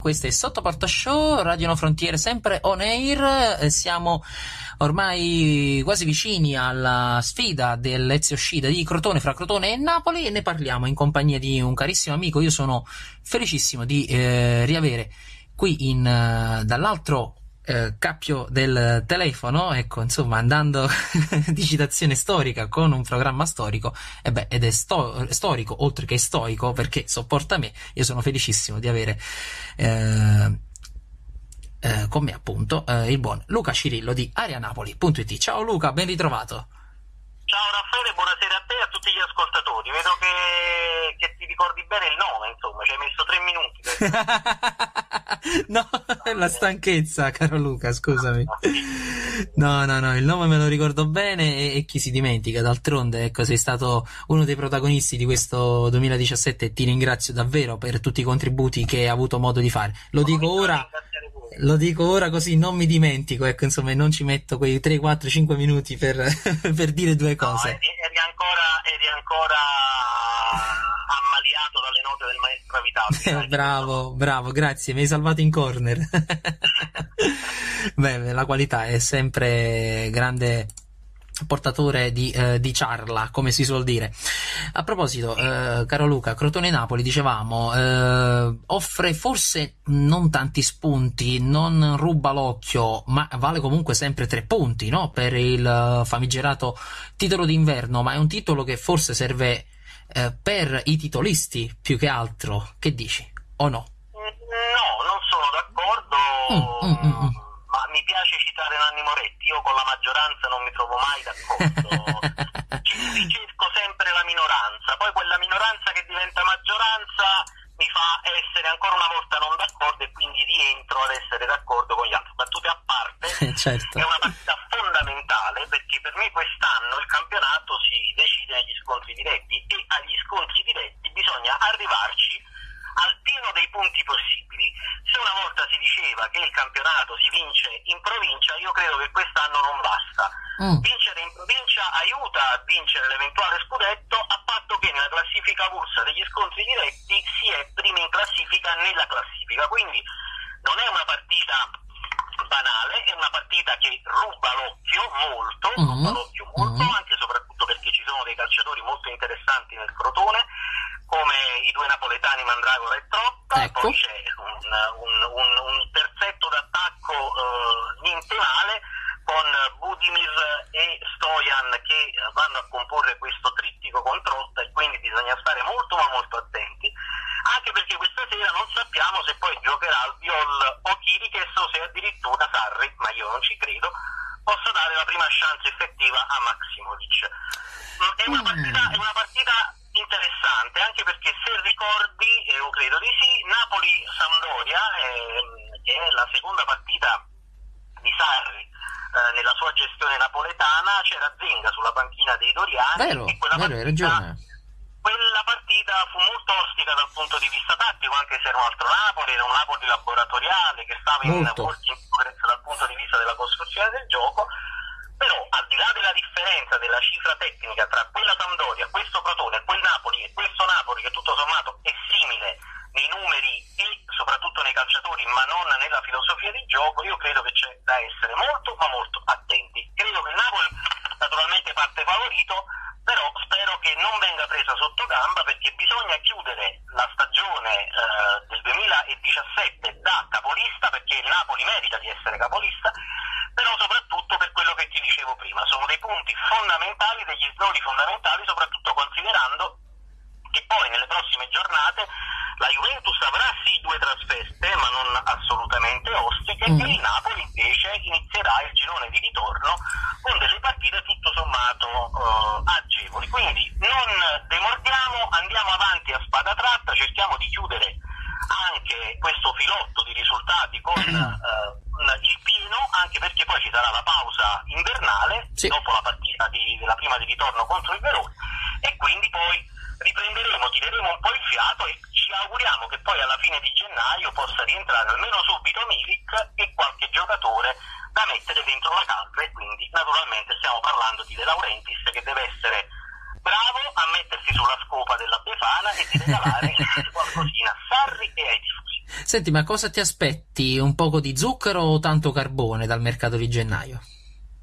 Questo è Sottoporta Show, Radio No Frontiere, sempre on air. Eh, siamo ormai quasi vicini alla sfida dell'Ezio Uscita di Crotone fra Crotone e Napoli e ne parliamo in compagnia di un carissimo amico. Io sono felicissimo di eh, riavere qui in, uh, dall'altro eh, cappio del telefono, ecco, insomma, andando di citazione storica con un programma storico, e beh, ed è sto- storico oltre che stoico perché sopporta me, io sono felicissimo di avere eh, eh, con me appunto eh, il buon Luca Cirillo di arianapoli.it. Ciao Luca, ben ritrovato. Ciao Raffaele, buonasera a te e a tutti gli ascoltatori. Vedo che, che ti ricordi bene il nome, insomma, ci hai messo tre minuti. no, è la stanchezza, caro Luca, scusami. No, no, no, il nome me lo ricordo bene e, e chi si dimentica, d'altronde, ecco, sei stato uno dei protagonisti di questo 2017 e ti ringrazio davvero per tutti i contributi che hai avuto modo di fare. Lo dico ora lo dico ora così non mi dimentico, ecco, insomma, non ci metto quei 3, 4, 5 minuti per, per dire due cose. No, eri, eri, ancora, eri ancora ammaliato dalle note del maestro Vitale. bravo, bravo, grazie, mi hai salvato in corner. Beh, la qualità è sempre grande portatore di, eh, di, ciarla, come si suol dire. A proposito, eh, caro Luca, Crotone-Napoli, dicevamo, eh, offre forse non tanti spunti, non ruba l'occhio, ma vale comunque sempre tre punti, no? Per il famigerato titolo d'inverno, ma è un titolo che forse serve eh, per i titolisti più che altro. Che dici? O no? No, non sono d'accordo. Mm, mm, mm, mm mi piace citare Nanni Moretti, io con la maggioranza non mi trovo mai d'accordo, cerco sempre la minoranza, poi quella minoranza che diventa maggioranza mi fa essere ancora una volta non d'accordo e quindi rientro ad essere d'accordo con gli altri. Battute a parte, certo. è una partita fondamentale perché per me quest'anno il campionato si decide negli scontri diretti e agli scontri diretti bisogna arrivarci al pieno dei punti possibili. Se una volta si diceva che il campionato si vince in provincia, io credo che quest'anno non basta. Mm. Vincere in provincia aiuta a vincere l'eventuale scudetto a patto che nella classifica bursa degli scontri diretti si è primi in classifica nella classifica. Quindi non è una partita banale, è una partita che ruba l'occhio molto, mm-hmm. ruba l'occhio molto, mm-hmm. anche e soprattutto perché ci sono dei calciatori molto interessanti nel Crotone come i due napoletani Mandragora e Trotta, ecco. poi c'è un, un, un, un terzetto d'attacco eh, niente male con Budimir e Stojan che vanno a comporre questo trittico con Trotta e quindi bisogna stare molto ma molto attenti, anche perché questa sera non sappiamo se poi giocherà al Viol o Chiriches o se addirittura Sarri, ma io non ci credo, possa dare la prima chance effettiva a Maximovic. È una partita, è una partita interessante anche perché se ricordi, e io credo di sì, Napoli-Sampdoria, eh, che è la seconda partita di Sarri eh, nella sua gestione napoletana, c'era Zenga sulla panchina dei Doriani vero, e quella vero, partita, quella partita fu molto ostica dal punto di vista tattico, anche se era un altro Napoli, era un Napoli laboratoriale che stava molto. in working progress dal punto di vista della costruzione del gioco però al di là della differenza della cifra tecnica tra quella Sampdoria, questo Crotone, quel Napoli e questo Napoli che tutto sommato è simile nei numeri e soprattutto nei calciatori, ma non nella filosofia di gioco, io credo che c'è da essere molto ma molto attenti. Credo che il Napoli naturalmente parte favorito, però spero che non venga presa sotto gamba perché bisogna chiudere la stagione eh, del 2017 da capolista perché il Napoli merita di essere capolista però soprattutto per quello che ti dicevo prima, sono dei punti fondamentali, degli snodi fondamentali, soprattutto considerando che poi nelle prossime giornate la Juventus avrà sì due trasferte, ma non assolutamente ostiche, mm. e il Napoli invece inizierà il girone di ritorno con delle partite tutto sommato uh, agevoli. Quindi non demordiamo, andiamo avanti a spada tratta, cerchiamo di chiudere anche questo filotto di risultati con uh, il pieno, anche perché poi ci sarà la pausa invernale sì. dopo la partita di, della prima di ritorno contro il Verona e quindi poi riprenderemo, tireremo un po' il fiato e ci auguriamo che poi alla fine di gennaio possa rientrare almeno subito Milik e qualche giocatore da mettere dentro la calza e quindi naturalmente stiamo parlando di De Laurentiis che deve essere bravo a mettersi sulla scopa della Befana e di regalare qualcosina a Sarri e ai tifosi. Senti, ma cosa ti aspetti? Un poco di zucchero o tanto carbone dal mercato di gennaio?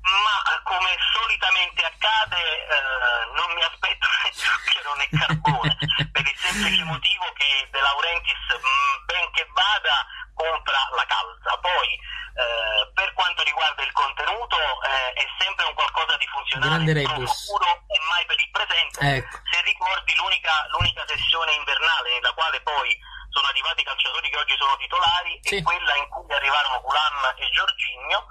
Ma come solitamente accade, eh, non mi aspetto né zucchero né carbone, per il semplice motivo che De Laurentiis, mm, ben che vada, compra la calza. Poi, eh, per quanto riguarda il contenuto, eh, è sempre un qualcosa di funzionale il futuro e mai per il presente. Ecco. Se ricordi l'unica, l'unica sessione invernale nella quale poi sono arrivati i calciatori che oggi sono titolari sì. e quella in cui arrivarono Gulam e Giorginio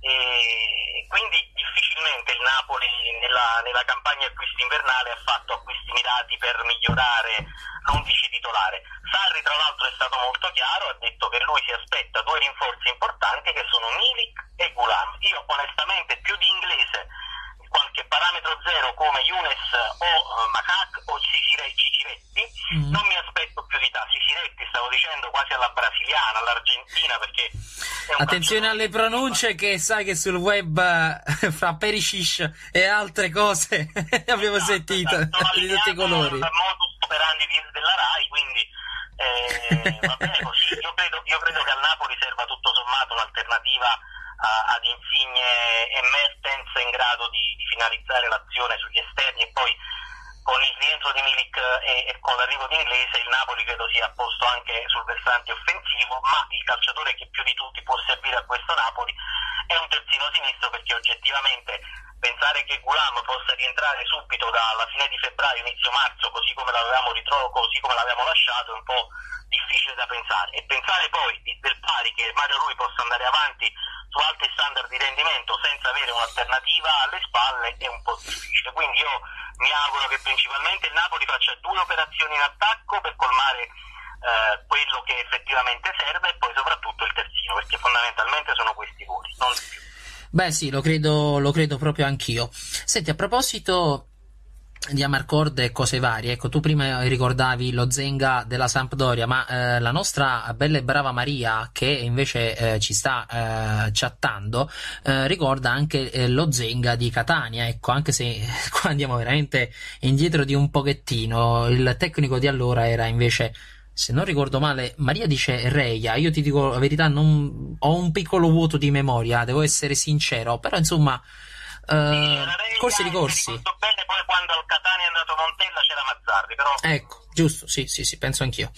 e quindi difficilmente il Napoli nella, nella campagna acquisti invernale ha fatto acquisti mirati per migliorare l'11 titolare. Sarri tra l'altro è stato molto chiaro, ha detto che lui si aspetta due rinforzi importanti che sono Milik e Gulam. Io onestamente più di inglese qualche parametro zero come Younes o uh, Macac o Ciciretti, mm. non mi aspetto più di ta. Ciciretti stavo dicendo quasi alla brasiliana, all'argentina perché... Attenzione alle pronunce che sai che sul web fra Perishish e altre cose abbiamo esatto, sentito esatto. di tutti i colori. Il modus operandi della RAI, quindi eh, va bene così. Io credo, io credo che al Napoli serva tutto sommato un'alternativa a, ad Insigne e Mertens in grado di, di, finalizzare l'azione sugli esterni e poi con il rientro di Milik e, e, con l'arrivo di Inglese il Napoli credo sia a posto anche sul versante offensivo ma il calciatore che più di tutti può servire a questo Napoli è un terzino sinistro perché oggettivamente pensare che Gulam possa rientrare subito dalla fine di febbraio, inizio marzo, così come l'avevamo, ritro- così come l'avevamo lasciato, è un po' difficile da pensare. E pensare poi del pari che Mario Rui possa andare avanti su alti standard di rendimento senza avere un'alternativa alle spalle è un po' difficile. Quindi io mi auguro che principalmente il Napoli faccia due operazioni in attacco per colmare eh, quello che effettivamente serve e poi soprattutto il terzino, perché fondamentalmente sono questi voli, non di più. Beh sì, lo credo, lo credo proprio anch'io. Senti, a proposito di Amarcord e cose varie. Ecco, tu prima ricordavi lo Zenga della Sampdoria, ma eh, la nostra bella e brava Maria, che invece eh, ci sta eh, chattando, eh, ricorda anche eh, lo Zenga di Catania. Ecco, anche se qua andiamo veramente indietro di un pochettino, il tecnico di allora era invece. Se non ricordo male, Maria dice Reia. Io ti dico la verità, non, ho un piccolo vuoto di memoria, devo essere sincero, però insomma, Uh, corsi ricorsi. bene poi quando al Catania è andato Montella c'era Mazzarri, però... Ecco, giusto, sì, sì, sì, penso anch'io.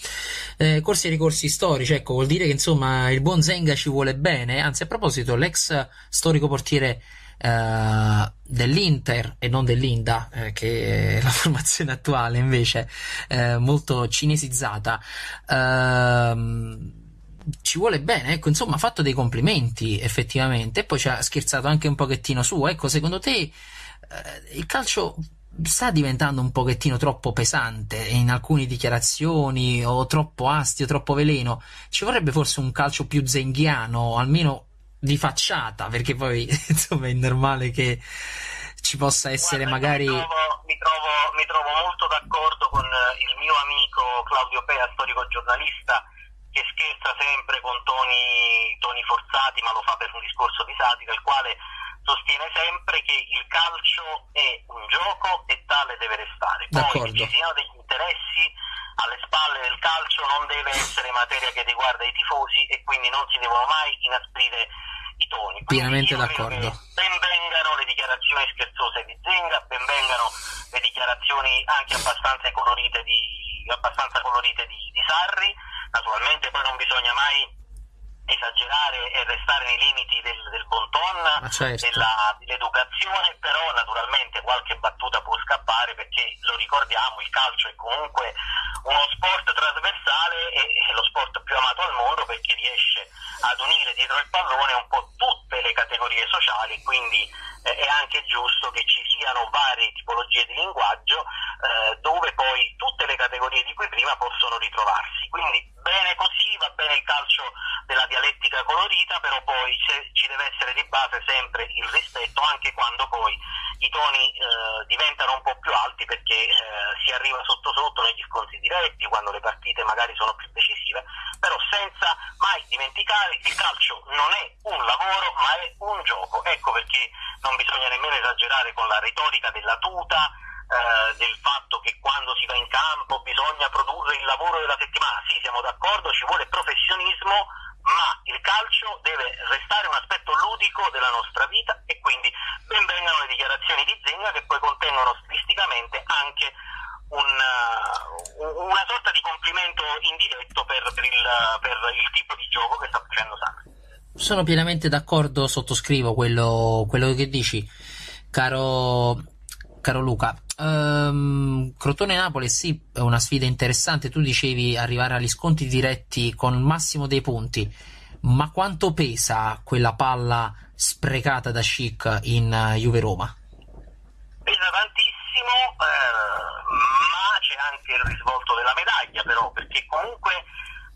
Eh, corsi e ricorsi storici, ecco, vuol dire che insomma il buon Zenga ci vuole bene, anzi a proposito, l'ex storico portiere Uh, dell'Inter e non dell'Inda, eh, che è la formazione attuale invece, eh, molto cinesizzata. Uh, ci vuole bene, ecco, insomma, ha fatto dei complimenti effettivamente, e poi ci ha scherzato anche un pochettino su. Ecco, secondo te eh, il calcio sta diventando un pochettino troppo pesante in alcune dichiarazioni o troppo astio, troppo veleno. Ci vorrebbe forse un calcio più zenghiano, almeno di facciata, perché poi insomma è normale che ci possa essere Guarda, magari. Mi trovo, mi, trovo, mi trovo molto d'accordo con il mio amico Claudio Pea, storico giornalista che scherza sempre con toni, toni forzati, ma lo fa per un discorso di satira, il quale sostiene sempre che il calcio è un gioco e tale deve restare. Poi che ci siano degli interessi alle spalle del calcio non deve essere materia che riguarda i tifosi e quindi non si devono mai inasprire i toni. Quindi Pienamente d'accordo. Ben vengano le dichiarazioni scherzose di Zenga, ben vengano le dichiarazioni anche abbastanza colorite di, abbastanza colorite di, di Sarri naturalmente poi non bisogna mai esagerare e restare nei limiti del, del bon ton, certo. della, dell'educazione, però naturalmente qualche battuta può scappare perché lo ricordiamo, il calcio è comunque uno sport trasversale e, e lo sport più amato al mondo perché riesce ad unire dietro il pallone un po' tutte le categorie sociali, quindi eh, è anche giusto che ci siano varie tipologie di linguaggio eh, dove poi tutte le categorie di cui prima possono ritrovarsi. Quindi bene così, va bene il calcio della dialettica colorita, però poi ci deve essere di base sempre il rispetto, anche quando poi i toni eh, diventano un po' più alti perché eh, si arriva sotto sotto negli scontri diretti, quando le partite magari sono più decisive, però senza mai dimenticare che il calcio non è un lavoro ma è un gioco. Ecco perché non bisogna nemmeno esagerare con la retorica della tuta, eh, del fatto che quando si va in campo bisogna produrre il lavoro della settimana. Sì, siamo d'accordo, ci vuole professionismo, ma il calcio deve restare un aspetto ludico della nostra vita e quindi ben vengano le dichiarazioni di Zenga contengono stilisticamente anche un, uh, una sorta di complimento indiretto per, per, il, per il tipo di gioco che sta facendo Sarri. Sono pienamente d'accordo, sottoscrivo quello, quello che dici, caro, caro Luca. Um, Crotone-Napoli sì, è una sfida interessante. Tu dicevi arrivare agli sconti diretti con il massimo dei punti, ma quanto pesa quella palla sprecata da Chic in uh, Juve-Roma? Pesa tantissimo, eh, ma c'è anche il risvolto della medaglia, però, perché comunque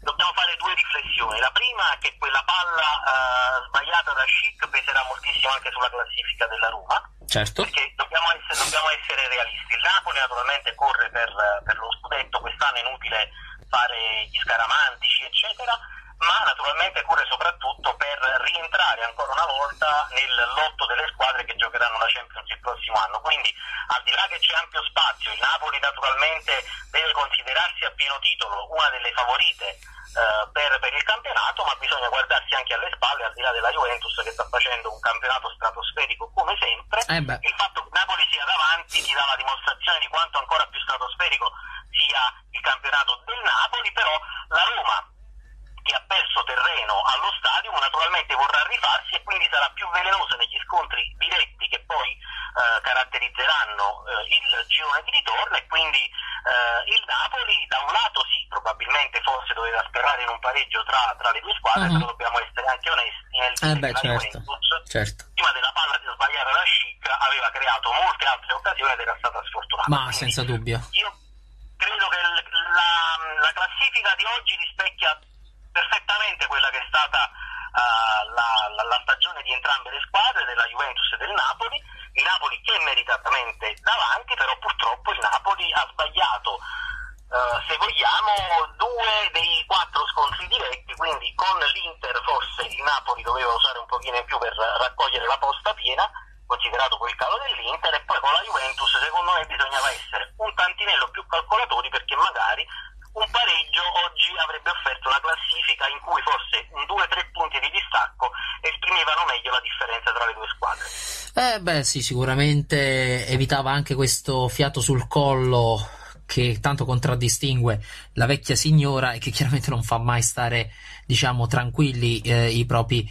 dobbiamo fare due riflessioni. La prima è che quella palla uh, sbagliata da Chic peserà moltissimo anche sulla classifica della Roma. Certo. Perché dobbiamo essere, dobbiamo essere realisti. Il Napoli naturalmente corre per, per, lo scudetto, quest'anno è inutile fare gli scaramantici, eccetera, ma naturalmente corre soprattutto per rientrare ancora una volta nel lotto delle squadre che giocheranno la Champions il prossimo anno. Quindi al di là che c'è ampio spazio, il Napoli naturalmente deve considerarsi a pieno titolo una delle favorite eh, per, per, il campionato, ma bisogna guardarsi anche alle spalle, al di là della Juventus che sta facendo un campionato stratosferico come sempre. Eh il fatto che Napoli sia davanti ti dà la dimostrazione di quanto ancora più stratosferico sia il campionato del Napoli, però la Roma che ha perso terreno allo stadio naturalmente vorrà rifarsi e quindi sarà più velenosa negli scontri diretti che poi eh, caratterizzeranno eh, il girone di ritorno e quindi eh, il Napoli da un lato sì, probabilmente forse doveva sperare in un pareggio tra, tra le due squadre, uh-huh. però dobbiamo essere anche onesti nel eh beh, certo, Juventus, certo. prima della palla di sbagliare la Chic, aveva creato molte altre occasioni ed era stata sfortunata. Ma senza dubbio. Io credo che la, la classifica di oggi rispecchia perfettamente quella che è stata uh, la, la, la, stagione di entrambe le squadre, della Juventus e del Napoli. Il Napoli che è meritatamente davanti, però purtroppo il Napoli ha sbagliato, uh, se vogliamo, due dei quattro scontri diretti, quindi con l'Inter forse il Napoli doveva usare un pochino in più per raccogliere la posta piena considerato quel calo dell'Inter e poi con la Juventus secondo me bisognava essere un tantinello più calcolatori perché magari un pareggio oggi avrebbe offerto una classifica in cui forse un 2-3 punti di distacco esprimevano meglio la differenza tra le due squadre. Eh beh sì, sicuramente evitava anche questo fiato sul collo che tanto contraddistingue la vecchia signora e che chiaramente non fa mai stare, diciamo, tranquilli eh, i propri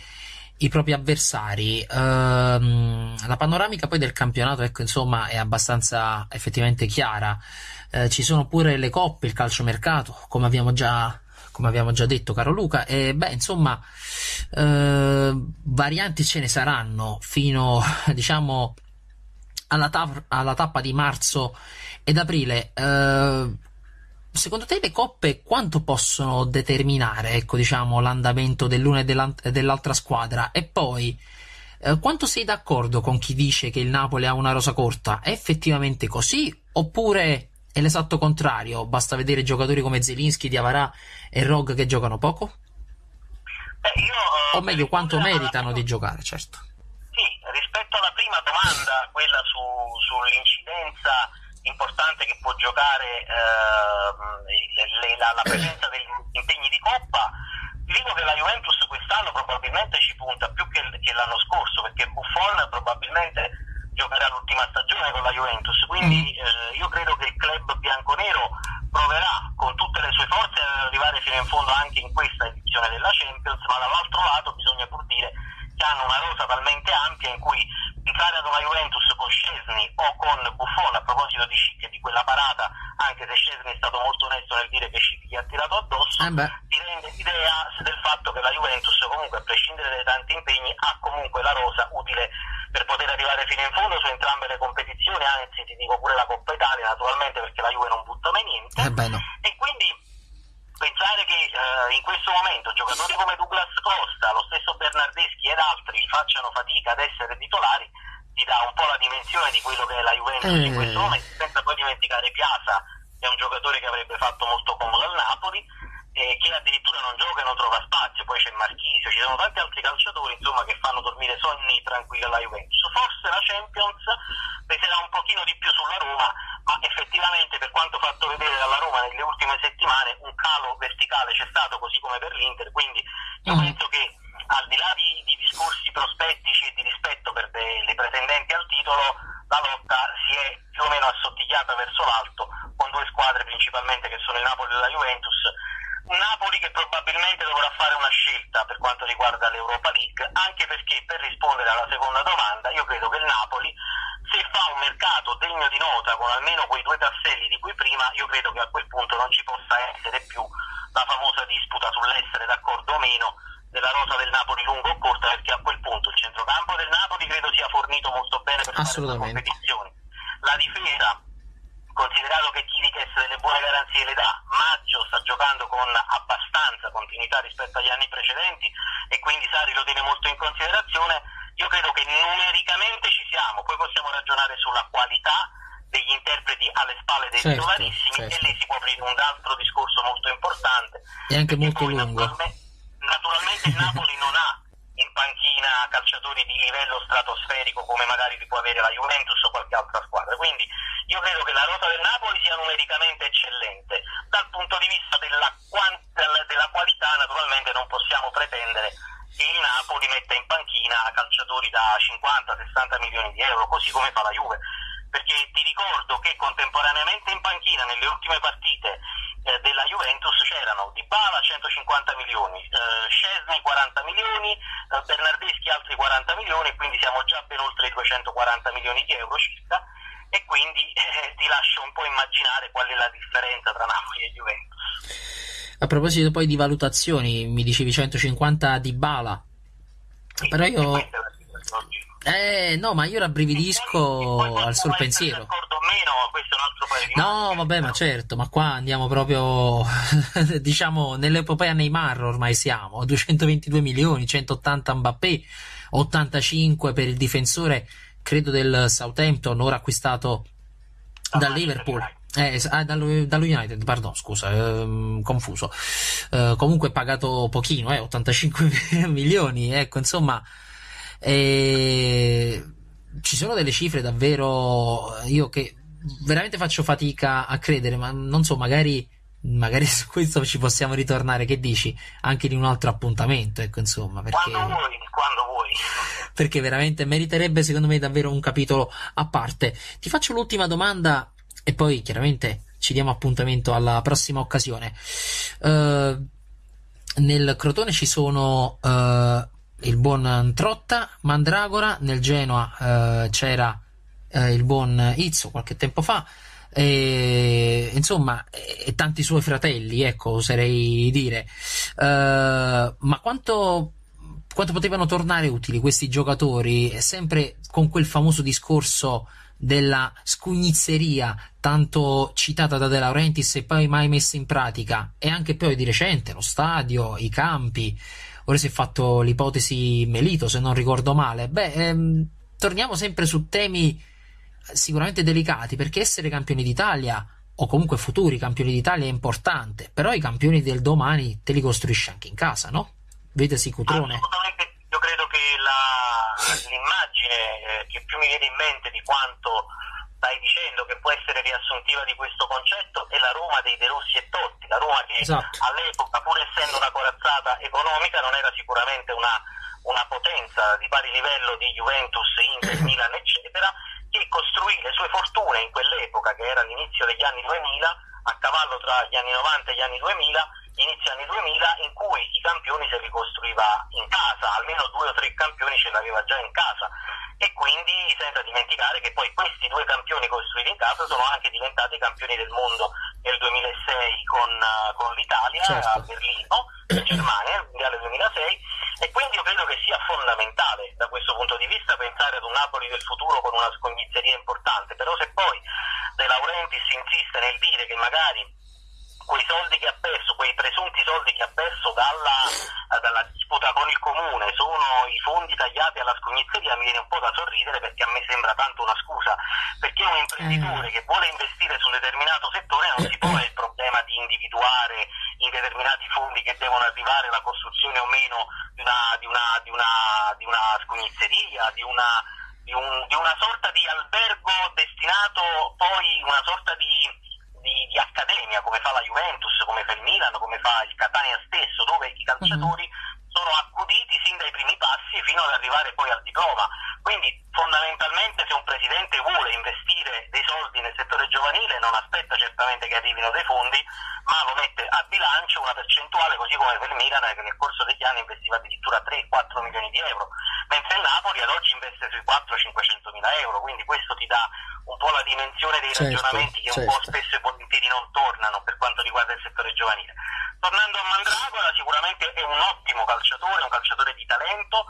i propri avversari. Uh, la panoramica poi del campionato, ecco, insomma, è abbastanza effettivamente chiara. Uh, ci sono pure le coppe, il calciomercato, come abbiamo già, come abbiamo già detto, caro Luca. E beh, insomma, uh, varianti ce ne saranno fino, diciamo, alla, ta- alla tappa di marzo ed aprile. Uh, secondo te le coppe quanto possono determinare, ecco, diciamo, l'andamento dell'una e dell'altra squadra? E poi, eh, quanto sei d'accordo con chi dice che il Napoli ha una rosa corta? È effettivamente così? Oppure è l'esatto contrario? Basta vedere giocatori come Zelinski, Diavarà e Rog che giocano poco? Eh, io, uh, o meglio, quanto meritano di giocare, certo. Sì, rispetto alla prima domanda, quella su, sull'incidenza importante che può giocare eh, la, la, presenza degli impegni di Coppa. Dico che la Juventus quest'anno probabilmente ci punta più che, che l'anno scorso, perché Buffon probabilmente giocherà l'ultima stagione con la Juventus, quindi mm. eh, io credo che il club bianconero proverà con tutte le sue forze ad arrivare fino in fondo anche in questa edizione della Champions, ma dall'altro lato bisogna pur dire che hanno una rosa talmente ampia in cui entrare ad una Juventus con Scesni o con Buffon a proposito di Schick e di quella parata, anche se Scesni è stato molto onesto nel dire che Schick gli ha tirato addosso, eh ti rende l'idea del fatto che la Juventus comunque a prescindere dai tanti impegni ha comunque la rosa utile per poter arrivare fino in fondo su entrambe le competizioni, anzi ti dico pure la Coppa Italia naturalmente perché la Juve non butta mai niente eh no. e quindi pensare che eh, in questo momento giocatori come Douglas Costa, lo stesso Bernardeschi ed altri facciano fatica ad essere titolari ti dà un po' la dimensione di quello che è la Juventus eh. in questo momento, senza poi dimenticare Piazza, che è un giocatore che avrebbe fatto molto comodo al Napoli. che addirittura non gioca e non trova spazio, poi c'è Marchisio, ci sono tanti altri calciatori insomma, che fanno dormire sonni tranquilli alla Juventus. Forse la Champions peserà un pochino di più sulla Roma, ma effettivamente per quanto fatto vedere dalla Roma nelle ultime settimane un calo verticale c'è stato così come per l'Inter, quindi io mm. penso che al di là di, di, discorsi prospettici e di rispetto per le pretendenti al titolo, la lotta si è più o meno assottigliata verso l'alto con due squadre principalmente che sono il Napoli e la Juventus probabilmente dovrà fare una scelta per quanto riguarda l'Europa League, anche perché per rispondere alla seconda domanda io credo che il Napoli se fa un mercato degno di nota con almeno quei due tasselli di cui prima, io credo che a quel punto non ci possa essere più la famosa disputa sull'essere d'accordo o meno della rosa del Napoli lungo o corta, perché a quel punto il centrocampo del Napoli credo sia fornito molto bene per fare la competizione. La difesa considerato che Chiriches delle buone garanzie le dà, Maggio sta giocando con abbastanza continuità rispetto agli anni precedenti e quindi Sari lo tiene molto in considerazione, io credo che numericamente ci siamo, poi possiamo ragionare sulla qualità degli interpreti alle spalle dei certo, titolarissimi certo. e lì si può aprire un altro discorso molto importante. E anche molto lungo. Naturalmente, naturalmente Napoli non ha panchina calciatori di livello stratosferico come magari li può avere la Juventus o qualche altra squadra. Quindi io credo che la rosa del Napoli sia numericamente eccellente. Dal punto di vista della, della qualità naturalmente non possiamo pretendere che il Napoli metta in panchina calciatori da 50-60 milioni di euro, così come fa la Juve perché ti ricordo che contemporaneamente in panchina nelle ultime partite eh, della Juventus c'erano Di Bala 150 milioni, eh, Scesni 40 milioni, eh, Bernardeschi altri 40 milioni, quindi siamo già ben oltre i 240 milioni di euro circa. E quindi eh, ti lascio un po' immaginare qual è la differenza tra Napoli e Juventus. A proposito poi di valutazioni, mi dicevi 150 di Bala, sì, però io... Eh, no, ma io rabbrividisco al sol pensiero. No, vabbè, ma certo, ma qua andiamo proprio, diciamo, nell'epopea Neymar ormai siamo, 222 milioni, 180 Mbappé, 85 per il difensore, credo del Southampton, ora acquistato dal Liverpool. Eh, ah, dallo, dallo, United, pardon, scusa, ehm, confuso. Eh, comunque pagato pochino, eh, 85 milioni, ecco, insomma e ci sono delle cifre davvero io che veramente faccio fatica a credere, ma non so, magari, magari su questo ci possiamo ritornare, che dici? Anche in un altro appuntamento, ecco, insomma, perché... Quando vuoi, quando vuoi. Perché veramente meriterebbe, secondo me, davvero un capitolo a parte. Ti faccio l'ultima domanda e poi, chiaramente, ci diamo appuntamento alla prossima occasione. Uh, nel Crotone ci sono uh, il buon Trotta, Mandragora, nel Genoa eh, c'era eh, il buon Izzo qualche tempo fa, e, insomma, e, tanti suoi fratelli, ecco, oserei dire. Uh, ma quanto, quanto potevano tornare utili questi giocatori, sempre con quel famoso discorso della scugnizzeria tanto citata da De Laurentiis e poi mai messa in pratica. E anche poi di recente lo stadio, i campi ora si è fatto l'ipotesi Melito se non ricordo male, beh, ehm, torniamo sempre su temi sicuramente delicati perché essere campioni d'Italia o comunque futuri campioni d'Italia è importante, però i campioni del domani te li costruisci anche in casa, no? Vedesi Cutrone. Assolutamente, io credo che la, l'immagine eh, che più mi viene in mente di quanto stai dicendo che può essere riassuntiva di questo concetto è la Roma dei De Rossi e Totti, la Roma che esatto. all'epoca, pur essendo una corazzata economica, non era sicuramente una, una potenza di pari livello di Juventus, Inter, Milan, eccetera, che costruì le sue fortune in quell'epoca, che era l'inizio degli anni 2000, a cavallo tra gli anni 90 e gli anni 2000, inizio anni 2000, in cui i campioni si ricostruiva in casa, almeno due o tre campioni ce l'aveva già in casa. E quindi senza dimenticare che poi questi due campioni costruiti in casa sono anche diventati campioni del mondo nel 2006 con, uh, con l'Italia certo. a Berlino, in Germania, nel mondiale 2006 e quindi io credo che sia fondamentale da questo punto di vista pensare ad un Napoli del futuro con una scognizzeria importante, però se poi De Laurentiis insiste nel dire che magari quei soldi che ha perso, quei presunti soldi che ha perso dalla, dalla, disputa con il comune sono i fondi tagliati alla scognizzeria, mi viene un po' da sorridere perché a me sembra tanto una scusa, perché un imprenditore che vuole investire su un determinato settore devono arrivare, la costruzione o meno milioni di euro, mentre il Napoli ad oggi investe sui 4-500 mila euro, quindi questo ti dà un po' la dimensione dei certo, ragionamenti che certo. un po' spesso e volentieri non tornano per quanto riguarda il settore giovanile. Tornando a Mandragora, sicuramente è un ottimo calciatore, un calciatore di talento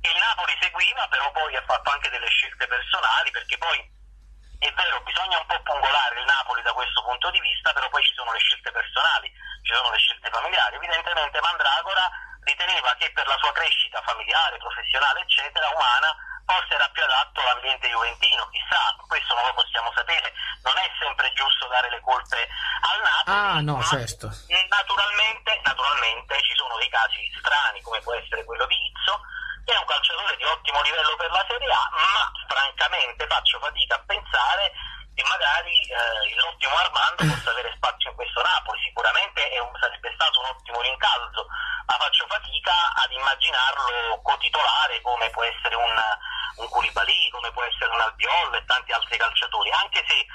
che il Napoli seguiva, però poi ha fatto anche delle scelte personali perché poi è vero, bisogna un po' pungolare il Napoli da questo punto di vista, però poi ci sono le scelte personali, ci sono le scelte familiari. Evidentemente Mandragora riteneva che per la sua crescita familiare, professionale, eccetera, umana, forse era più adatto all'ambiente juventino, chissà, questo non lo possiamo sapere, non è sempre giusto dare le colpe al Napoli. Ah, no, certo. Naturalmente, naturalmente ci sono dei casi strani, come può essere quello di Izzo, che è un calciatore di ottimo livello per la Serie A, ma francamente faccio fatica a pensare che magari eh, l'ottimo Armando possa avere spazio in questo Napoli, sicuramente un, sarebbe stato un ottimo rincalzo, ma faccio fatica ad immaginarlo cotitolare come può essere un un Koulibaly, come può essere un Albiol e tanti altri calciatori, anche se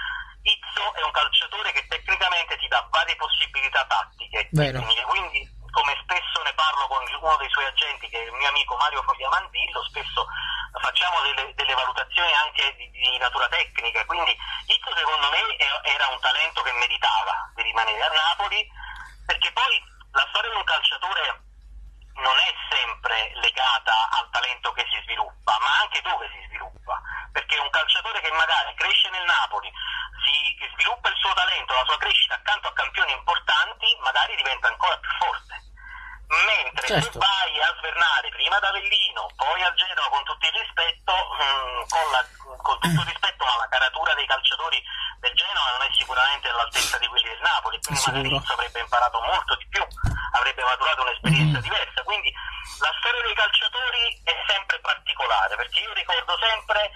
Izzo è un calciatore che tecnicamente ti dà varie possibilità tattiche, tecniche, quindi come spesso ne parlo con uno dei suoi agenti che è il mio amico Mario Fogliamandillo, spesso facciamo delle, delle valutazioni anche di, di, natura tecnica, quindi Izzo secondo me era un talento che meritava di rimanere a Napoli, perché poi la storia di un calciatore non è sempre legata al talento che si sviluppa, ma anche dove si sviluppa, perché un calciatore che magari cresce nel Napoli, si sviluppa il suo talento, la sua crescita accanto a campioni importanti, magari diventa ancora più forte. Mentre certo. se vai a svernare prima ad Avellino, poi al Genoa con tutto il rispetto, mh, mm, con, la, con, tutto il rispetto, ma la caratura dei calciatori del Genoa non è sicuramente all'altezza di quelli del Napoli, quindi magari avrebbe imparato molto di più avrebbe maturato un'esperienza mm. diversa. Quindi la storia dei calciatori è sempre particolare, perché io ricordo sempre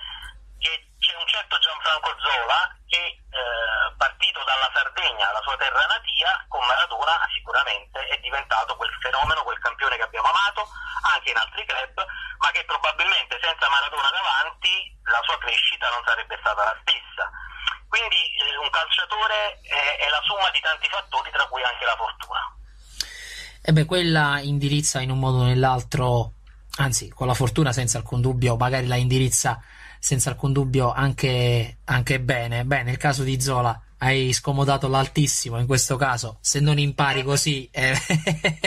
che c'è un certo Gianfranco Zola che eh, partito dalla Sardegna, la sua terra natia, con Maradona sicuramente è diventato quel fenomeno, quel campione che abbiamo amato anche in altri club, ma che probabilmente senza Maradona davanti la sua crescita non sarebbe stata la stessa. Quindi eh, un calciatore è, è la somma di tanti fattori, tra cui anche la fortuna. E beh, quella indirizza in un modo o nell'altro, anzi, con la fortuna senza alcun dubbio, magari la indirizza senza alcun dubbio anche, anche bene. Beh, nel caso di Zola hai scomodato l'altissimo in questo caso. Se non impari così, eh,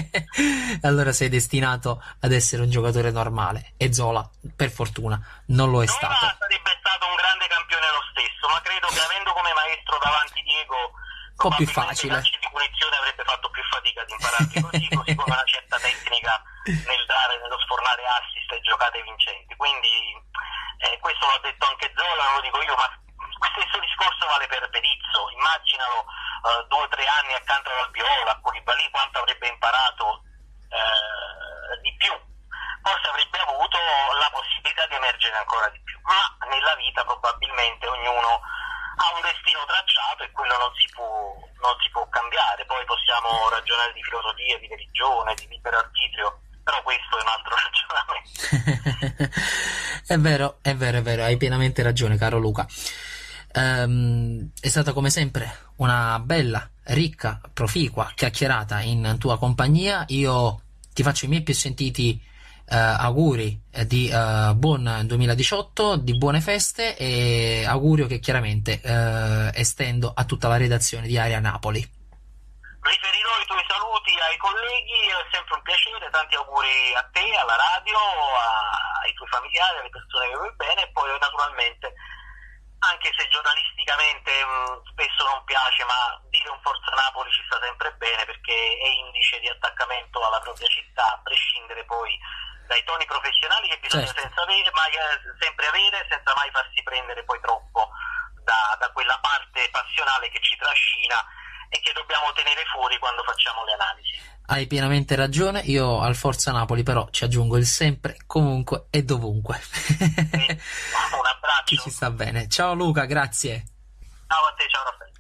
allora sei destinato ad essere un giocatore normale. E Zola, per fortuna, non lo è Zola stato. sarebbe stato un grande campione lo stesso, ma credo che avendo come maestro davanti Diego po' più facile. di punizione avrebbe fatto più fatica ad impararsi così, così come una certa tecnica nel dare, nello sfornare assist e giocate vincenti. Quindi eh, questo l'ha detto anche Zola, non lo dico io, ma stesso discorso vale per Perizzo. Immaginalo eh, due o tre anni accanto ad Albiola, a Koulibaly, quanto avrebbe imparato eh, di più. Forse avrebbe avuto la possibilità di emergere ancora di più, ma nella vita probabilmente ognuno ha un destino tracciato e quello non si può, non si può cambiare. Poi possiamo ragionare di filosofia, di religione, di libero arbitrio, però questo è un altro ragionamento. è vero, è vero, è vero, hai pienamente ragione, caro Luca. Um, è stata come sempre una bella, ricca, proficua chiacchierata in tua compagnia. Io ti faccio i miei più sentiti auguri eh, di uh, buon 2018, di buone feste e augurio che chiaramente estendo a tutta la redazione di Aria Napoli. Riferirò i tuoi saluti ai colleghi, è sempre un piacere, tanti auguri a te, alla radio, ai tuoi familiari, alle persone che vuoi bene e poi naturalmente anche se giornalisticamente mh, mm, spesso non piace, ma dire un Forza Napoli ci sta sempre bene perché è indice di attaccamento alla propria città, a prescindere poi dai toni professionali che bisogna certo. avere, mai, eh, sempre avere senza mai farsi prendere poi troppo da, da, quella parte passionale che ci trascina e che dobbiamo tenere fuori quando facciamo le analisi. hai pienamente ragione. Io al Forza Napoli, però, ci aggiungo il sempre, comunque e dovunque. un abbraccio. Chi ci sta bene. Ciao Luca, grazie. Ciao a te, ciao Raffaele.